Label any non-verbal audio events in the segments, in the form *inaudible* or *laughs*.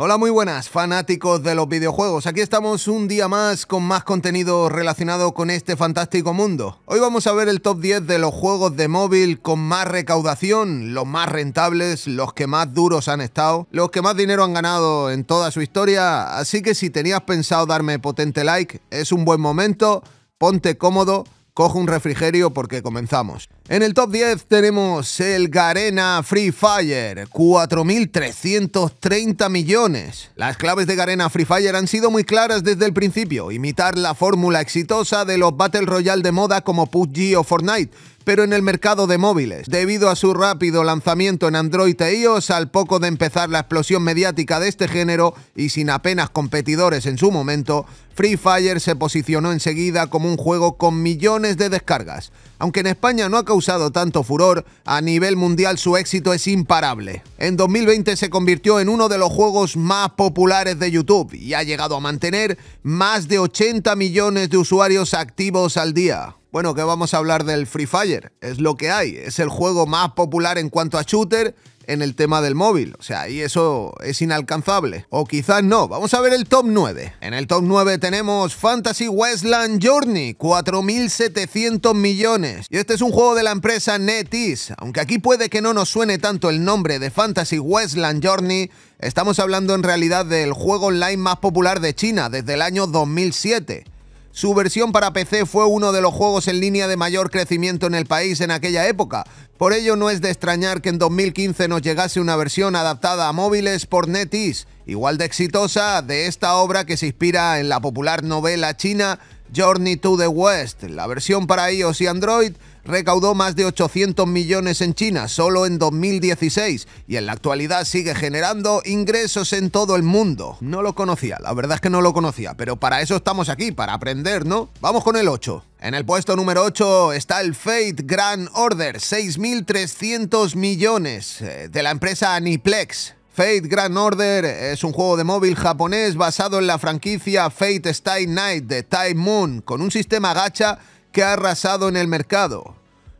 Hola, muy buenas, fanáticos de los videojuegos. Aquí estamos un día más con más contenido relacionado con este fantástico mundo. Hoy vamos a ver el top 10 de los juegos de móvil con más recaudación, los más rentables, los que más duros han estado, los que más dinero han ganado en toda su historia. Así que si tenías pensado darme potente like, es un buen momento, ponte cómodo Coge un refrigerio porque comenzamos. En el top 10 tenemos el Garena Free Fire, 4.330 millones. Las claves de Garena Free Fire han sido muy claras desde el principio, imitar la fórmula exitosa de los Battle Royale de moda como PUBG o Fortnite pero en el mercado de móviles. Debido a su rápido lanzamiento en Android e iOS, al poco de empezar la explosión mediática de este género y sin apenas competidores en su momento, Free Fire se posicionó enseguida como un juego con millones de descargas. Aunque en España no ha causado tanto furor, a nivel mundial su éxito es imparable. En 2020 se convirtió en uno de los juegos más populares de YouTube y ha llegado a mantener más de 80 millones de usuarios activos al día. Bueno, que vamos a hablar del Free Fire. Es lo que hay. Es el juego más popular en cuanto a shooter en el tema del móvil. O sea, y eso es inalcanzable. O quizás no. Vamos a ver el top 9. En el top 9 tenemos Fantasy Westland Journey, 4.700 millones. Y este es un juego de la empresa NetEase. Aunque aquí puede que no nos suene tanto el nombre de Fantasy Westland Journey, estamos hablando en realidad del juego online más popular de China desde el año 2007. Su versión para PC fue uno de los juegos en línea de mayor crecimiento en el país en aquella época. Por ello no es de extrañar que en 2015 nos llegase una versión adaptada a móviles por NetEase, igual de exitosa de esta obra que se inspira en la popular novela china Journey to the West. La versión para iOS y Android recaudó más de 800 millones en China solo en 2016 y en la actualidad sigue generando ingresos en todo el mundo. No lo conocía, la verdad es que no lo conocía, pero para eso estamos aquí, para aprender, ¿no? Vamos con el 8. En el puesto número 8 está el Fate Grand Order, 6.300 millones, eh, de la empresa Aniplex. Fate Grand Order es un juego de móvil japonés basado en la franquicia Fate Stay Night de Time Moon, con un sistema gacha que ha arrasado en el mercado.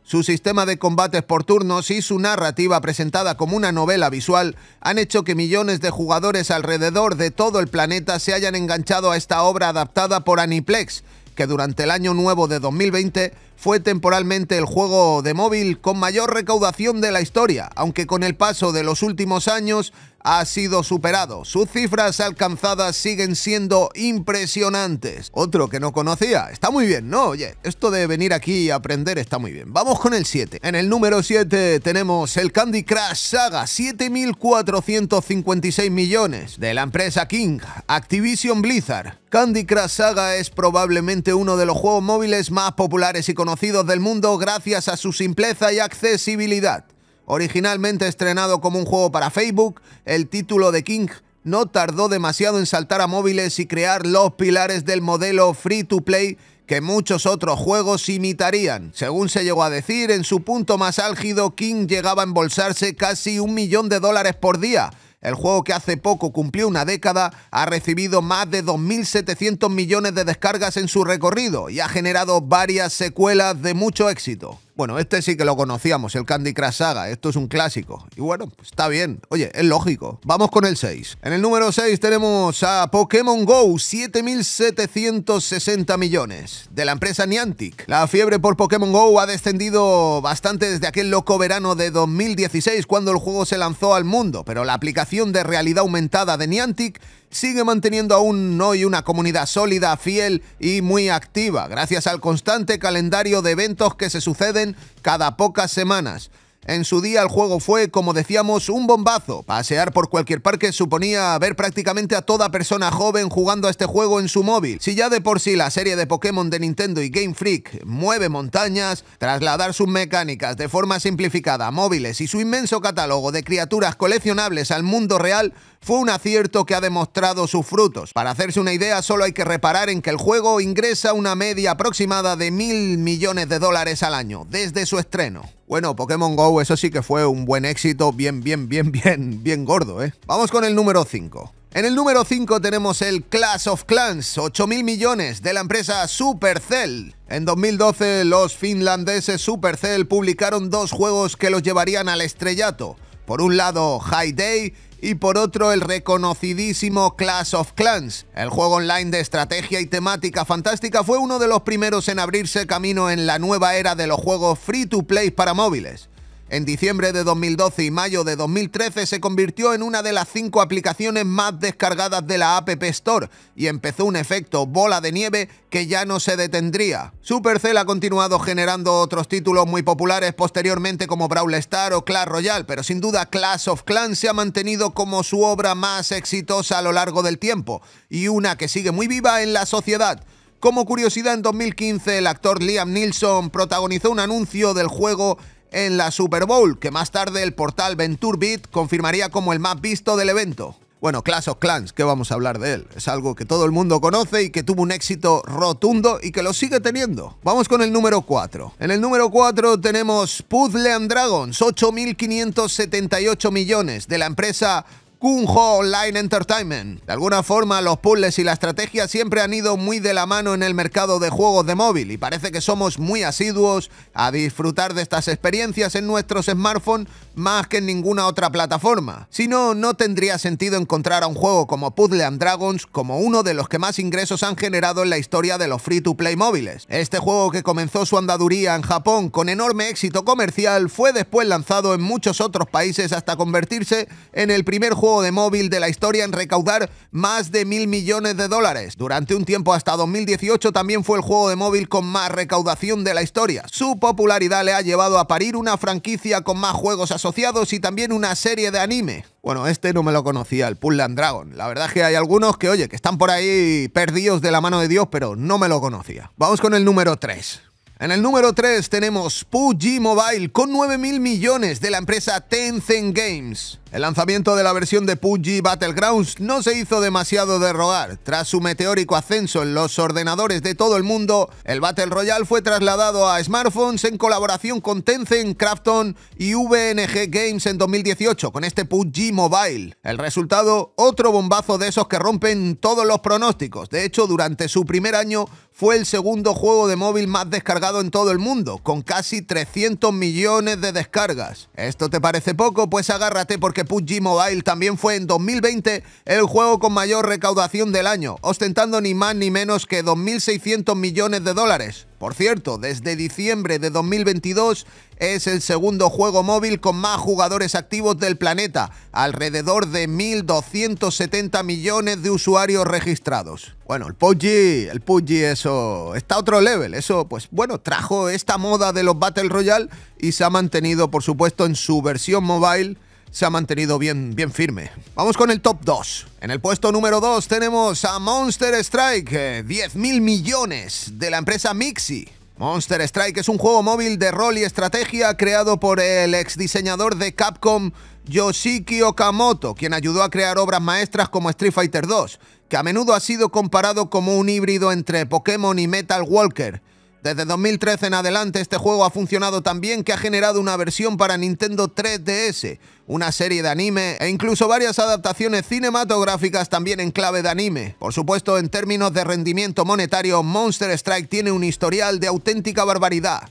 Su sistema de combates por turnos y su narrativa presentada como una novela visual han hecho que millones de jugadores alrededor de todo el planeta se hayan enganchado a esta obra adaptada por Aniplex, que durante el año nuevo de 2020 fue temporalmente el juego de móvil con mayor recaudación de la historia, aunque con el paso de los últimos años ha sido superado. Sus cifras alcanzadas siguen siendo impresionantes. Otro que no conocía. Está muy bien, ¿no? Oye, esto de venir aquí y aprender está muy bien. Vamos con el 7. En el número 7 tenemos el Candy Crush Saga, 7.456 millones, de la empresa King, Activision Blizzard. Candy Crush Saga es probablemente uno de los juegos móviles más populares y conocidos del mundo gracias a su simpleza y accesibilidad. Originalmente estrenado como un juego para Facebook, el título de King no tardó demasiado en saltar a móviles y crear los pilares del modelo free to play que muchos otros juegos imitarían. Según se llegó a decir, en su punto más álgido, King llegaba a embolsarse casi un millón de dólares por día. El juego que hace poco cumplió una década ha recibido más de 2.700 millones de descargas en su recorrido y ha generado varias secuelas de mucho éxito. Bueno, este sí que lo conocíamos, el Candy Crush Saga. Esto es un clásico. Y bueno, pues está bien. Oye, es lógico. Vamos con el 6. En el número 6 tenemos a Pokémon Go, 7.760 millones, de la empresa Niantic. La fiebre por Pokémon Go ha descendido bastante desde aquel loco verano de 2016, cuando el juego se lanzó al mundo, pero la aplicación de realidad aumentada de Niantic sigue manteniendo aún hoy una comunidad sólida, fiel y muy activa, gracias al constante calendario de eventos que se suceden cada pocas semanas. En su día el juego fue, como decíamos, un bombazo. Pasear por cualquier parque suponía ver prácticamente a toda persona joven jugando a este juego en su móvil. Si ya de por sí la serie de Pokémon de Nintendo y Game Freak mueve montañas, trasladar sus mecánicas de forma simplificada a móviles y su inmenso catálogo de criaturas coleccionables al mundo real fue un acierto que ha demostrado sus frutos. Para hacerse una idea, solo hay que reparar en que el juego ingresa una media aproximada de mil millones de dólares al año, desde su estreno. Bueno, Pokémon Go, eso sí que fue un buen éxito, bien, bien, bien, *laughs* bien, bien gordo, ¿eh? Vamos con el número 5. En el número 5 tenemos el Clash of Clans, 8.000 millones de la empresa Supercell. En 2012 los finlandeses Supercell publicaron dos juegos que los llevarían al estrellato. Por un lado, High Day y por otro el reconocidísimo Clash of Clans. El juego online de estrategia y temática fantástica fue uno de los primeros en abrirse camino en la nueva era de los juegos free to play para móviles. En diciembre de 2012 y mayo de 2013 se convirtió en una de las cinco aplicaciones más descargadas de la App Store y empezó un efecto bola de nieve que ya no se detendría. Supercell ha continuado generando otros títulos muy populares posteriormente como Brawl Star o Clash Royale, pero sin duda Clash of Clans se ha mantenido como su obra más exitosa a lo largo del tiempo y una que sigue muy viva en la sociedad. Como curiosidad, en 2015 el actor Liam Neeson protagonizó un anuncio del juego en la Super Bowl, que más tarde el portal VentureBeat confirmaría como el más visto del evento. Bueno, Clash of Clans, ¿qué vamos a hablar de él? Es algo que todo el mundo conoce y que tuvo un éxito rotundo y que lo sigue teniendo. Vamos con el número 4. En el número 4 tenemos Puzzle and Dragons, 8.578 millones, de la empresa Kunho Online Entertainment. De alguna forma, los puzzles y la estrategia siempre han ido muy de la mano en el mercado de juegos de móvil y parece que somos muy asiduos a disfrutar de estas experiencias en nuestros smartphones más que en ninguna otra plataforma. Si no, no tendría sentido encontrar a un juego como Puzzle and Dragons como uno de los que más ingresos han generado en la historia de los free-to-play móviles. Este juego que comenzó su andaduría en Japón con enorme éxito comercial fue después lanzado en muchos otros países hasta convertirse en el primer juego de móvil de la historia en recaudar más de mil millones de dólares. Durante un tiempo hasta 2018 también fue el juego de móvil con más recaudación de la historia. Su popularidad le ha llevado a parir una franquicia con más juegos asociados y también una serie de anime. Bueno, este no me lo conocía, el Pull and Dragon. La verdad es que hay algunos que, oye, que están por ahí perdidos de la mano de Dios, pero no me lo conocía. Vamos con el número 3. En el número 3 tenemos PUBG Mobile con 9.000 millones de la empresa Tencent Games. El lanzamiento de la versión de PUBG Battlegrounds no se hizo demasiado de rogar. Tras su meteórico ascenso en los ordenadores de todo el mundo, el Battle Royale fue trasladado a smartphones en colaboración con Tencent, Krafton y VNG Games en 2018 con este PUBG Mobile. El resultado, otro bombazo de esos que rompen todos los pronósticos. De hecho, durante su primer año fue el segundo juego de móvil más descargado en todo el mundo, con casi 300 millones de descargas. ¿Esto te parece poco? Pues agárrate porque que PUBG Mobile también fue en 2020 el juego con mayor recaudación del año, ostentando ni más ni menos que 2.600 millones de dólares. Por cierto, desde diciembre de 2022 es el segundo juego móvil con más jugadores activos del planeta, alrededor de 1.270 millones de usuarios registrados. Bueno, el PUBG, el PUBG eso está a otro level, eso pues bueno, trajo esta moda de los Battle Royale y se ha mantenido por supuesto en su versión mobile se ha mantenido bien, bien firme. Vamos con el top 2. En el puesto número 2 tenemos a Monster Strike, 10 mil millones de la empresa Mixi. Monster Strike es un juego móvil de rol y estrategia creado por el ex diseñador de Capcom Yoshiki Okamoto, quien ayudó a crear obras maestras como Street Fighter 2, que a menudo ha sido comparado como un híbrido entre Pokémon y Metal Walker. Desde 2013 en adelante este juego ha funcionado tan bien que ha generado una versión para Nintendo 3DS, una serie de anime e incluso varias adaptaciones cinematográficas también en clave de anime. Por supuesto, en términos de rendimiento monetario, Monster Strike tiene un historial de auténtica barbaridad.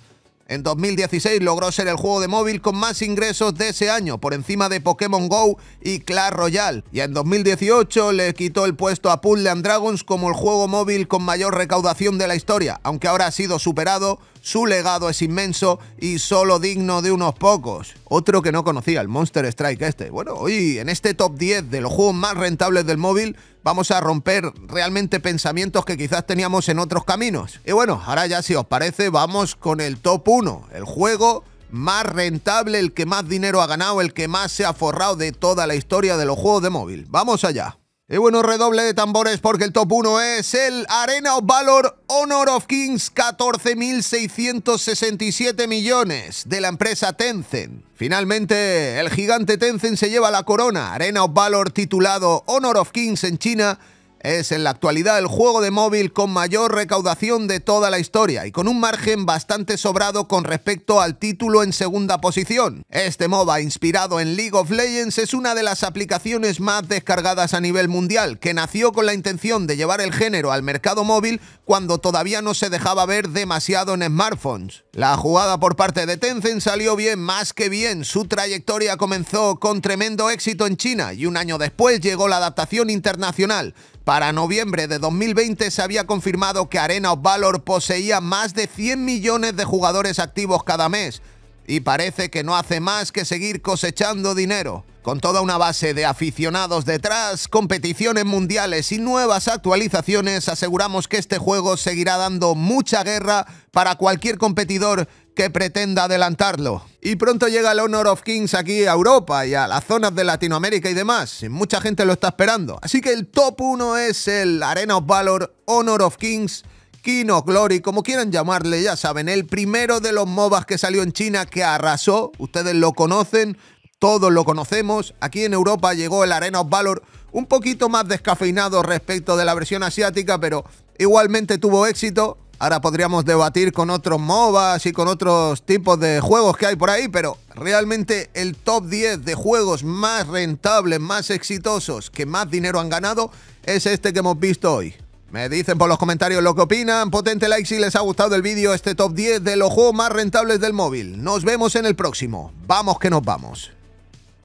En 2016 logró ser el juego de móvil con más ingresos de ese año, por encima de Pokémon Go y Clash Royale. Y en 2018 le quitó el puesto a Puzzle and Dragons como el juego móvil con mayor recaudación de la historia, aunque ahora ha sido superado su legado es inmenso y solo digno de unos pocos. Otro que no conocía, el Monster Strike este. Bueno, hoy en este top 10 de los juegos más rentables del móvil vamos a romper realmente pensamientos que quizás teníamos en otros caminos. Y bueno, ahora ya si os parece vamos con el top 1, el juego más rentable, el que más dinero ha ganado, el que más se ha forrado de toda la historia de los juegos de móvil. Vamos allá. Y bueno, redoble de tambores porque el top 1 es el Arena of Valor Honor of Kings, 14.667 millones de la empresa Tencent. Finalmente, el gigante Tencent se lleva la corona. Arena of Valor titulado Honor of Kings en China Es en la actualidad el juego de móvil con mayor recaudación de toda la historia y con un margen bastante sobrado con respecto al título en segunda posición. Este MOBA inspirado en League of Legends es una de las aplicaciones más descargadas a nivel mundial, que nació con la intención de llevar el género al mercado móvil cuando todavía no se dejaba ver demasiado en smartphones. La jugada por parte de Tencent salió bien, más que bien. Su trayectoria comenzó con tremendo éxito en China y un año después llegó la adaptación internacional. Para noviembre de 2020 se había confirmado que Arena of Valor poseía más de 100 millones de jugadores activos cada mes y parece que no hace más que seguir cosechando dinero. Con toda una base de aficionados detrás, competiciones mundiales y nuevas actualizaciones, aseguramos que este juego seguirá dando mucha guerra para cualquier competidor que pretenda adelantarlo. Y pronto llega el Honor of Kings aquí a Europa y a las zonas de Latinoamérica y demás. Mucha gente lo está esperando. Así que el top 1 es el Arena of Valor Honor of Kings. King of Glory, como quieran llamarle, ya saben, el primero de los MOBAs que salió en China que arrasó, ustedes lo conocen, todos lo conocemos, aquí en Europa llegó el Arena of Valor un poquito más descafeinado respecto de la versión asiática, pero igualmente tuvo éxito, Ahora podríamos debatir con otros MOBAs y con otros tipos de juegos que hay por ahí, pero realmente el top 10 de juegos más rentables, más exitosos, que más dinero han ganado, es este que hemos visto hoy. Me dicen por los comentarios lo que opinan, potente like si les ha gustado el vídeo, este top 10 de los juegos más rentables del móvil. Nos vemos en el próximo. Vamos que nos vamos.